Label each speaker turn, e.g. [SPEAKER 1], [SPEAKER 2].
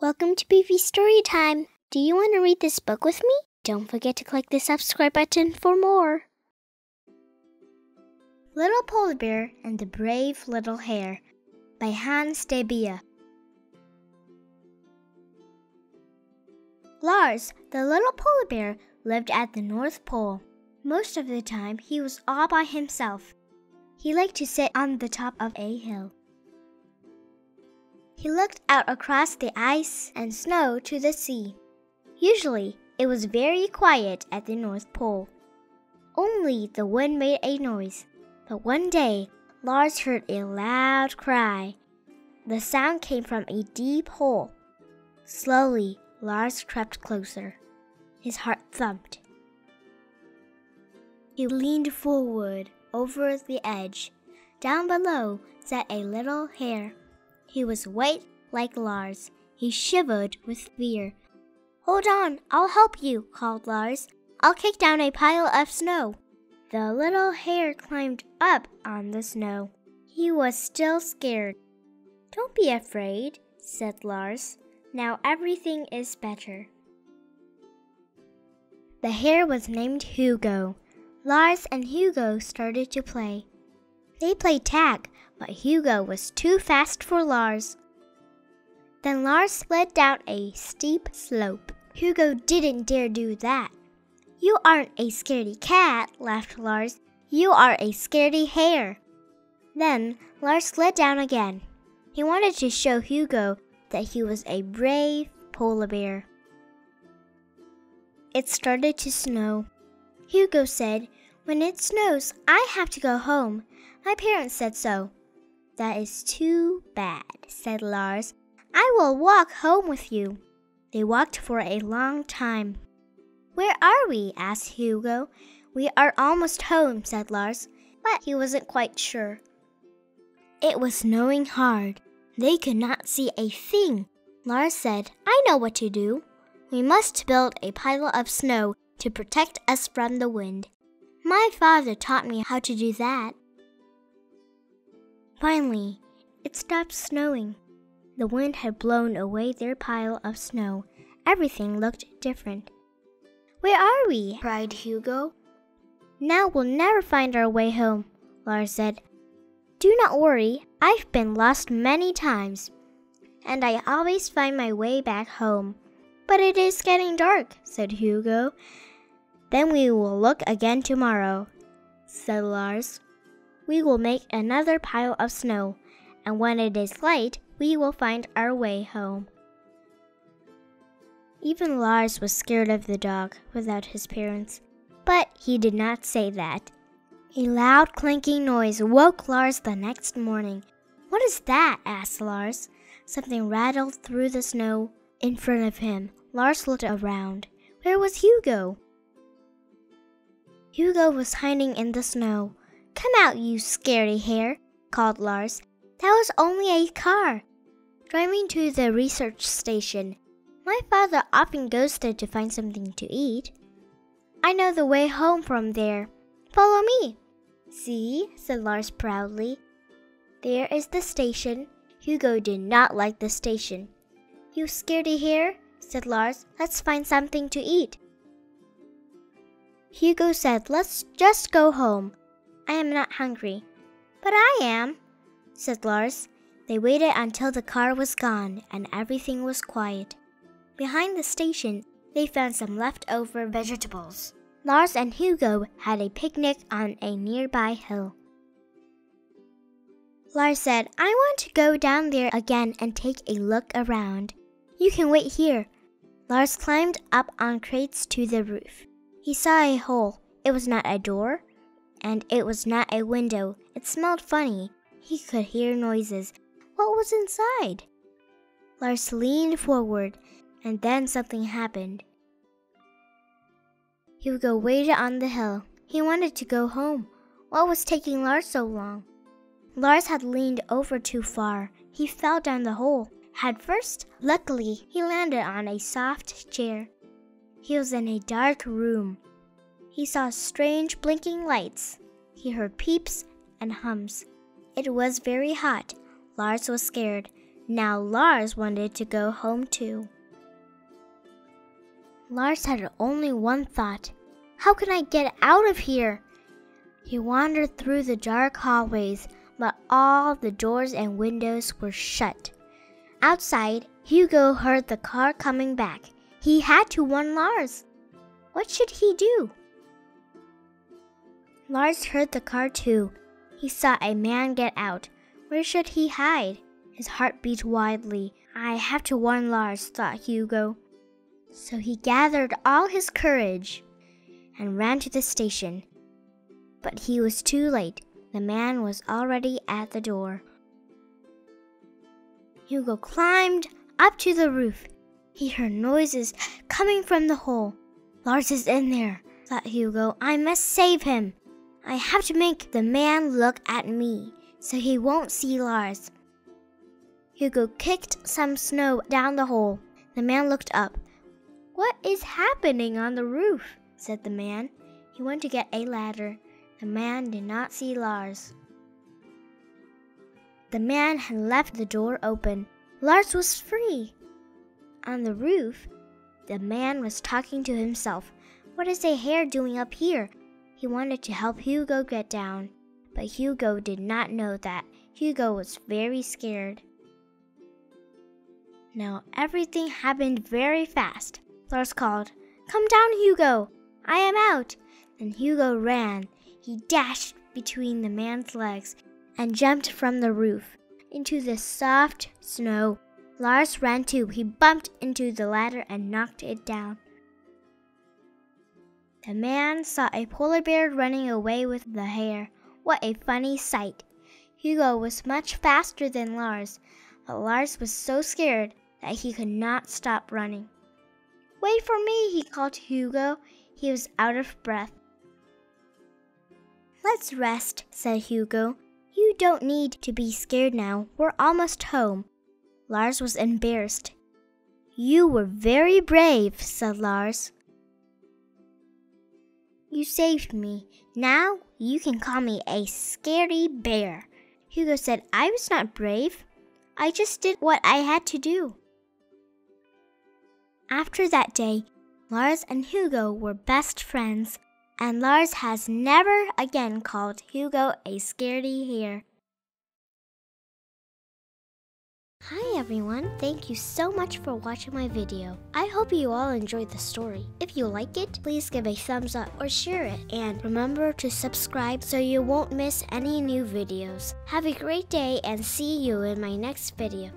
[SPEAKER 1] Welcome to PV Story Time. Do you want to read this book with me? Don't forget to click the subscribe button for more. Little Polar Bear and the Brave Little Hare by Hans de. Lars, the little polar bear, lived at the North Pole. Most of the time, he was all by himself. He liked to sit on the top of a hill. He looked out across the ice and snow to the sea. Usually, it was very quiet at the North Pole. Only the wind made a noise. But one day, Lars heard a loud cry. The sound came from a deep hole. Slowly, Lars crept closer. His heart thumped. He leaned forward over the edge. Down below sat a little hare. He was white like Lars. He shivered with fear. Hold on, I'll help you, called Lars. I'll kick down a pile of snow. The little hare climbed up on the snow. He was still scared. Don't be afraid, said Lars. Now everything is better. The hare was named Hugo. Lars and Hugo started to play. They played tag, but Hugo was too fast for Lars. Then Lars slid down a steep slope. Hugo didn't dare do that. You aren't a scaredy cat, laughed Lars. You are a scaredy hare. Then Lars slid down again. He wanted to show Hugo that he was a brave polar bear. It started to snow. Hugo said, When it snows, I have to go home. My parents said so. That is too bad, said Lars. I will walk home with you. They walked for a long time. Where are we? asked Hugo. We are almost home, said Lars, but he wasn't quite sure. It was snowing hard. They could not see a thing. Lars said, I know what to do. We must build a pile of snow to protect us from the wind. My father taught me how to do that. Finally, it stopped snowing. The wind had blown away their pile of snow. Everything looked different. Where are we? cried Hugo. Now we'll never find our way home, Lars said. Do not worry, I've been lost many times and I always find my way back home. But it is getting dark, said Hugo. Then we will look again tomorrow, said Lars. We will make another pile of snow, and when it is light, we will find our way home. Even Lars was scared of the dog without his parents, but he did not say that. A loud clanking noise woke Lars the next morning. What is that? asked Lars. Something rattled through the snow in front of him. Lars looked around. Where was Hugo? Hugo was hiding in the snow. Come out, you scaredy hare, called Lars. That was only a car. Driving to the research station. My father often goes there to find something to eat. I know the way home from there. Follow me. See, said Lars proudly. There is the station. Hugo did not like the station. You scaredy hare? said Lars. Let's find something to eat. Hugo said, Let's just go home. I am not hungry. But I am, said Lars. They waited until the car was gone and everything was quiet. Behind the station, they found some leftover vegetables. Lars and Hugo had a picnic on a nearby hill. Lars said, I want to go down there again and take a look around. You can wait here. Lars climbed up on crates to the roof. He saw a hole. It was not a door, and it was not a window. It smelled funny. He could hear noises. What was inside? Lars leaned forward, and then something happened. Hugo waited on the hill. He wanted to go home. What was taking Lars so long? Lars had leaned over too far. He fell down the hole. Head first, luckily, he landed on a soft chair. He was in a dark room. He saw strange blinking lights. He heard peeps and hums. It was very hot. Lars was scared. Now Lars wanted to go home too. Lars had only one thought How can I get out of here? He wandered through the dark hallways, but all the doors and windows were shut. Outside, Hugo heard the car coming back. He had to warn Lars. What should he do? Lars heard the car too. He saw a man get out. Where should he hide? His heart beat wildly. I have to warn Lars, thought Hugo. So he gathered all his courage and ran to the station. But he was too late. The man was already at the door. Hugo climbed up to the roof. He heard noises coming from the hole. Lars is in there, thought Hugo. I must save him. I have to make the man look at me so he won't see Lars. Hugo kicked some snow down the hole. The man looked up. What is happening on the roof? said the man. He went to get a ladder. The man did not see Lars. The man had left the door open. Lars was free. On the roof, the man was talking to himself. What is a hare doing up here? He wanted to help Hugo get down, but Hugo did not know that. Hugo was very scared. Now everything happened very fast. Lars called, Come down, Hugo! I am out! Then Hugo ran. He dashed between the man's legs and jumped from the roof into the soft snow. Lars ran too. He bumped into the ladder and knocked it down. The man saw a polar bear running away with the hare. What a funny sight! Hugo was much faster than Lars, but Lars was so scared that he could not stop running. Wait for me, he called to Hugo. He was out of breath. Let's rest, said Hugo. You don't need to be scared now. We're almost home. Lars was embarrassed. You were very brave, said Lars. You saved me. Now you can call me a scary bear. Hugo said, I was not brave. I just did what I had to do. After that day, Lars and Hugo were best friends, and Lars has never again called Hugo a scaredy hare. Hi everyone, thank you so much for watching my video. I hope you all enjoyed the story. If you like it, please give a thumbs up or share it. And remember to subscribe so you won't miss any new videos. Have a great day and see you in my next video.